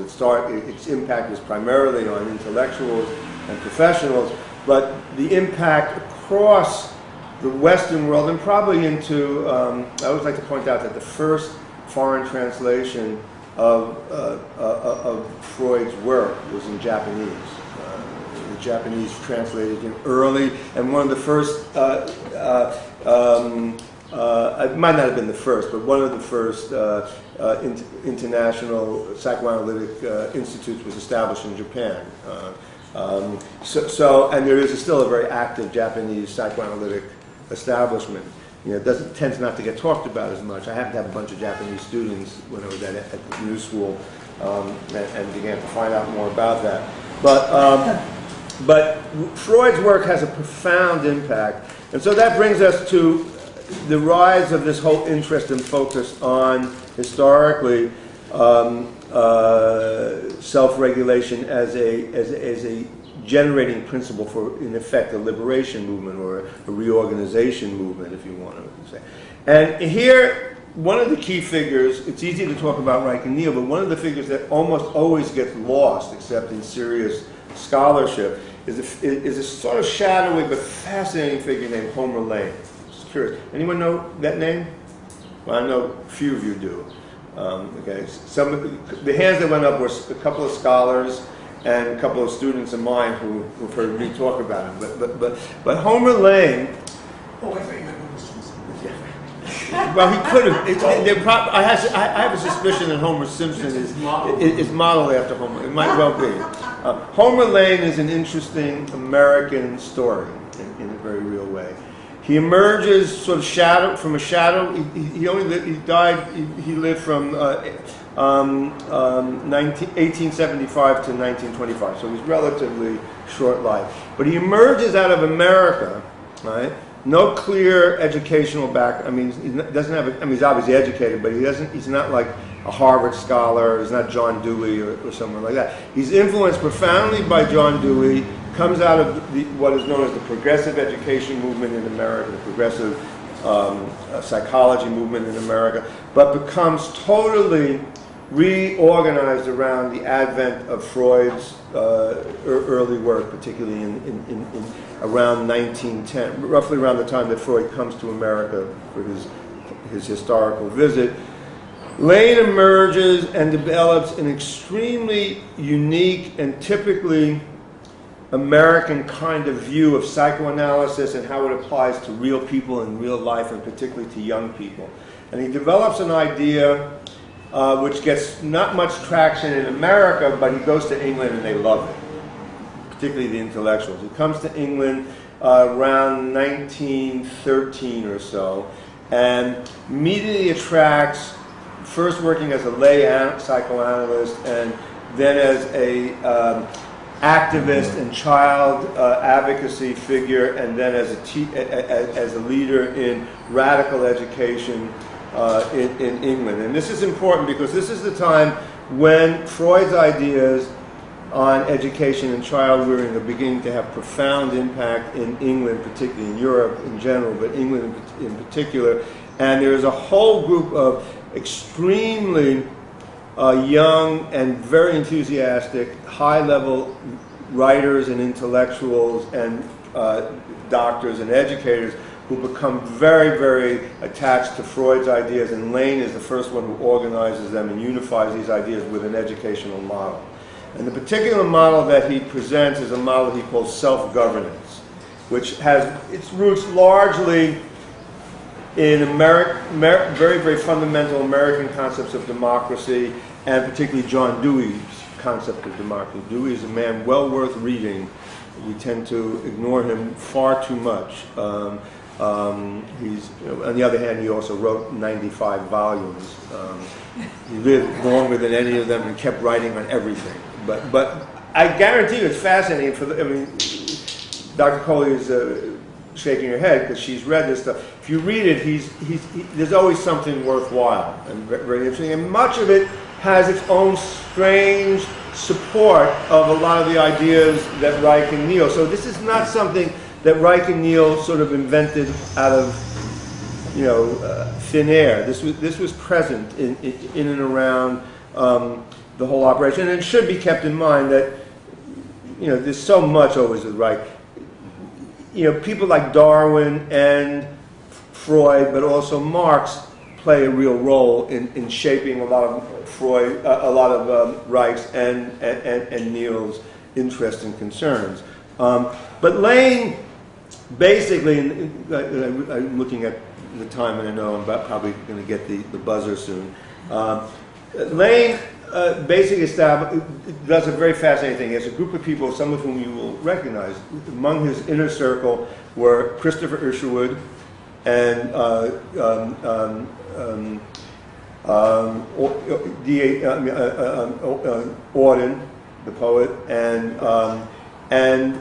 It start, its impact is primarily on intellectuals and professionals, but the impact across the Western world and probably into, um, I always like to point out that the first foreign translation of, uh, uh, of Freud's work was in Japanese. Uh, the Japanese translated it early, and one of the first, uh, uh, um, uh, it might not have been the first, but one of the first in international psychoanalytic institutes was established in Japan. Um, so, so, and there is a still a very active Japanese psychoanalytic establishment. You know, it doesn't tends not to get talked about as much. I happened to have a bunch of Japanese students when I was at, at the New School, um, and, and, began to find out more about that. But um, but Freud's work has a profound impact, and so that brings us to the rise of this whole interest and focus on historically um, uh, self-regulation as a, as, as a generating principle for, in effect, a liberation movement or a reorganization movement, if you want to say. And here, one of the key figures, it's easy to talk about Reich and Neill, but one of the figures that almost always gets lost, except in serious scholarship, is a, is a sort of shadowy but fascinating figure named Homer Lane. Just curious. Anyone know that name? Well, I know a few of you do. Um, okay, some the hands that went up were a couple of scholars and a couple of students of mine who, who've heard me talk about him. But but but but Homer Lane. Oh, I thought you meant Homer Simpson. well, he could have. Pro- I, have, I have a suspicion that Homer Simpson is, is, is modeled after Homer. It might well be. Uh, Homer Lane is an interesting American story in, in a very real way. He emerges sort of shadow from a shadow. He, he only lived, he died. He, he lived from uh, um, um, 19, 1875 to 1925. So he's relatively short life. But he emerges out of America, right? No clear educational back. I mean, he doesn't have. A, I mean, he's obviously educated, but he doesn't. He's not like a Harvard scholar. He's not John Dewey or, or someone like that. He's influenced profoundly by John Dewey comes out of the, what is known as the progressive education movement in America, the progressive um, uh, psychology movement in America, but becomes totally reorganized around the advent of Freud's uh, early work, particularly in, in, in, in, around 1910, roughly around the time that Freud comes to America for his, his historical visit. Lane emerges and develops an extremely unique and typically American kind of view of psychoanalysis and how it applies to real people in real life, and particularly to young people. And he develops an idea uh, which gets not much traction in America, but he goes to England and they love it, particularly the intellectuals. He comes to England uh, around 1913 or so and immediately attracts, first working as a lay psychoanalyst and then as a um, activist and child uh, advocacy figure, and then as a, te- as a leader in radical education uh, in, in England. And this is important because this is the time when Freud's ideas on education and child rearing are beginning to have profound impact in England, particularly in Europe in general, but England in particular. And there is a whole group of extremely uh, young and very enthusiastic, high level writers and intellectuals and uh, doctors and educators who become very, very attached to Freud's ideas, and Lane is the first one who organizes them and unifies these ideas with an educational model. And the particular model that he presents is a model he calls self governance, which has its roots largely in Ameri- Amer- very, very fundamental American concepts of democracy and particularly John Dewey's concept of democracy. Dewey is a man well worth reading. We tend to ignore him far too much. Um, um, he's, you know, on the other hand, he also wrote 95 volumes. Um, he lived longer than any of them and kept writing on everything. But, but I guarantee you it's fascinating. For the, I mean, Dr. Coley is uh, shaking her head because she's read this stuff. If you read it, he's, he's, he, there's always something worthwhile and very interesting. And much of it has its own strange support of a lot of the ideas that Reich and Neill. So this is not something that Reich and Neill sort of invented out of, you know, uh, thin air. This was, this was present in, in, and around um, the whole operation. And it should be kept in mind that, you know, there's so much always with Reich. You know, people like Darwin and Freud, but also Marx, play a real role in, in shaping a lot of Freud, uh, a lot of um, Reich's and, and, and Neill's interests and concerns. Um, but Lane, basically, and, uh, I'm looking at the time and I know I'm about, probably going to get the, the buzzer soon. Um, Lane uh, basically established, does a very fascinating thing. He has a group of people, some of whom you will recognize. Among his inner circle were Christopher Isherwood and uh, um, um, um, D. A. Uh, uh, uh, Auden, the poet, and and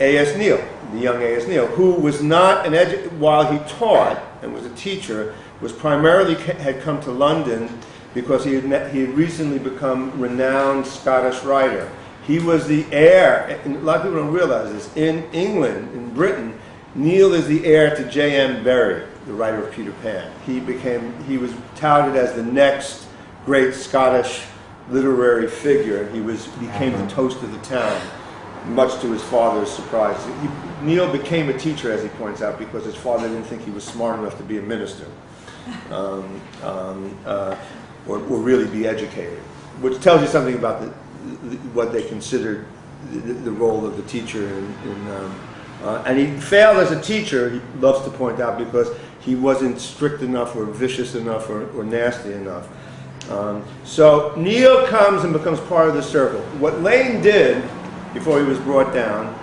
A.S. Neill, the young A.S. Neill, who was not an edu- while he taught and was a teacher, was primarily had come to London because he had, he had recently become renowned Scottish writer. He was the heir, and a lot of people don't realize this, in England, in Britain, Neill is the heir to J.M. Barrie, the writer of Peter Pan. He became, he was touted as the next great Scottish literary figure, and he was, became the toast of the town, much to his father's surprise. He, Neill became a teacher, as he points out, because his father didn't think he was smart enough to be a minister. Um, um, uh, or, or really be educated, which tells you something about the, the, what they considered the, the role of the teacher. In, in um, uh, and he failed as a teacher, he loves to point out, because he wasn't strict enough or vicious enough or, or nasty enough. Um, so Neill comes and becomes part of the circle. What Lane did before he was brought down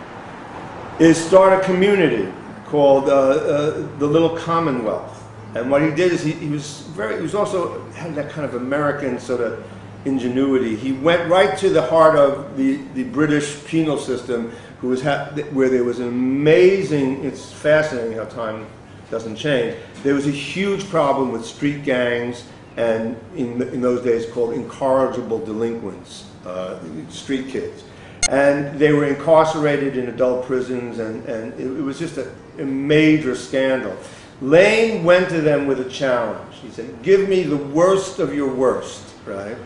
is start a community called uh, uh, the Little Commonwealth. And what he did is he, he was very, he was also had that kind of American sort of ingenuity. He went right to the heart of the, the British penal system, who was where there was an amazing. It's fascinating how time doesn't change. There was a huge problem with street gangs and in, in those days called incorrigible delinquents, uh, street kids. And they were incarcerated in adult prisons, and, and it, it was just a, a major scandal. Lane went to them with a challenge. He said, Give me the worst of your worst, right?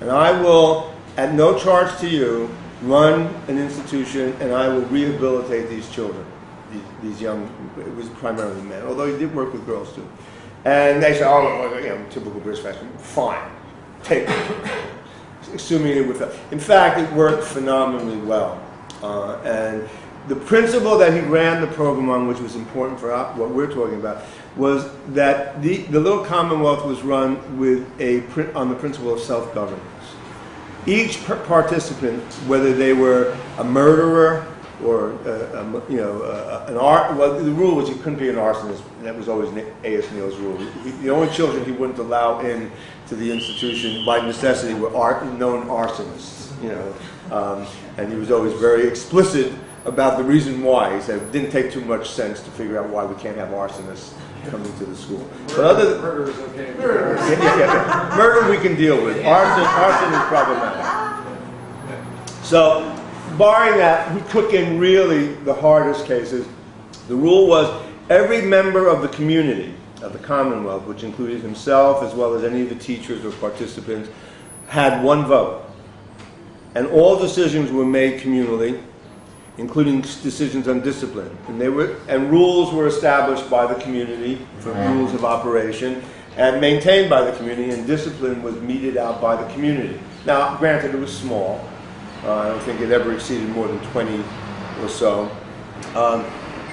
And I will, at no charge to you, run an institution and I will rehabilitate these children, these, these young, it was primarily men, although he did work with girls too. And they said, Oh, you know, typical British fashion, fine, take it. Assuming it would, in fact, it worked phenomenally well. Uh, and the principle that he ran the program on, which was important for what we're talking about, was that the, the little commonwealth was run with a on the principle of self-governance. Each participant, whether they were a murderer or uh, a, you know uh, an art, well, the rule was you couldn't be an arsonist. That was always A.S. Neill's rule. He, the only children he wouldn't allow in to the institution by necessity were art, known arsonists. You know, um, and he was always very explicit about the reason why. He said it didn't take too much sense to figure out why we can't have arsonists coming to the school. Murder, but other than, murder is okay. Murder. Yeah, yeah, murder we can deal with. Arson, arson is problematic. So, barring that, we took in really the hardest cases. The rule was every member of the community of the Commonwealth, which included himself as well as any of the teachers or participants, had one vote. And all decisions were made communally including decisions on discipline. And, they were, and rules were established by the community for rules of operation and maintained by the community, and discipline was meted out by the community. Now, granted, it was small. Uh, I don't think it ever exceeded more than 20 or so. Um,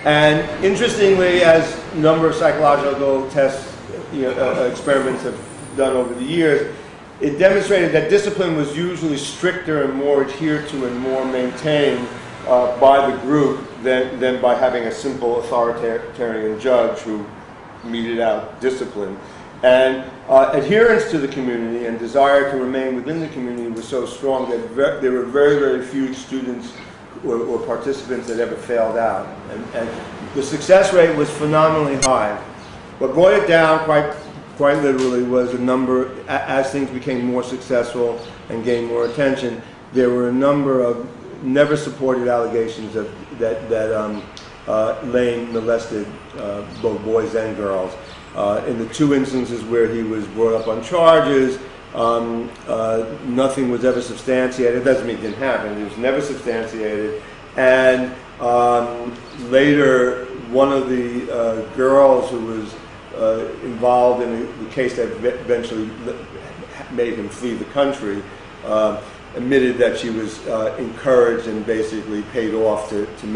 and interestingly, as a number of psychological tests, you know, uh, uh, experiments have done over the years, it demonstrated that discipline was usually stricter and more adhered to and more maintained uh, by the group than, than by having a simple authoritarian judge who meted out discipline. And uh, adherence to the community and desire to remain within the community was so strong that there were very, very few students or, or participants that ever failed out. And, and, the success rate was phenomenally high. What brought it down quite, quite literally was a number, as things became more successful and gained more attention, there were a number of never supported allegations of, that, that um, uh, Lane molested uh, both boys and girls. Uh, in the two instances where he was brought up on charges, Um, uh, nothing was ever substantiated. It doesn't mean it didn't happen. It was never substantiated. And um, later, one of the uh, girls who was involved in the, the case that eventually made him flee the country uh, admitted that she was uh, encouraged and basically paid off to, to make